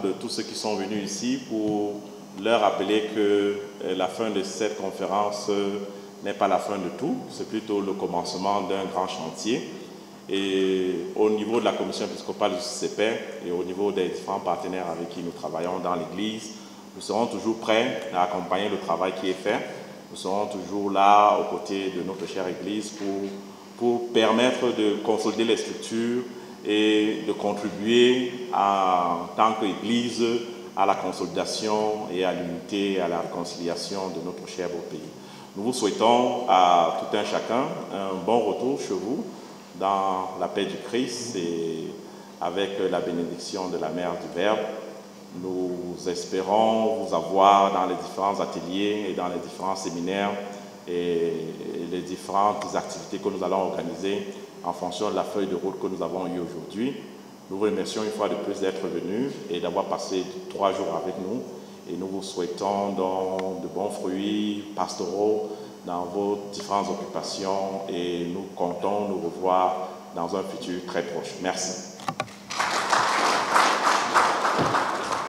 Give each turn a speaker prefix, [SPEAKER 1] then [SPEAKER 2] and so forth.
[SPEAKER 1] de tous ceux qui sont venus ici pour leur rappeler que euh, la fin de cette conférence euh, n'est pas la fin de tout, c'est plutôt le commencement d'un grand chantier. Et au niveau de la commission épiscopale du CCP et au niveau des différents partenaires avec qui nous travaillons dans l'Église, nous serons toujours prêts à accompagner le travail qui est fait. Nous serons toujours là aux côtés de notre chère Église pour, pour permettre de consolider les structures et de contribuer en tant qu'Église à la consolidation et à l'unité à la réconciliation de notre cher beau pays. Nous vous souhaitons à tout un chacun un bon retour chez vous dans la paix du Christ et avec la bénédiction de la Mère du Verbe. Nous espérons vous avoir dans les différents ateliers et dans les différents séminaires et différentes activités que nous allons organiser en fonction de la feuille de route que nous avons eue aujourd'hui. Nous vous remercions une fois de plus d'être venus et d'avoir passé trois jours avec nous. Et nous vous souhaitons de bons fruits pastoraux dans vos différentes occupations et nous comptons nous revoir dans un futur très proche. Merci.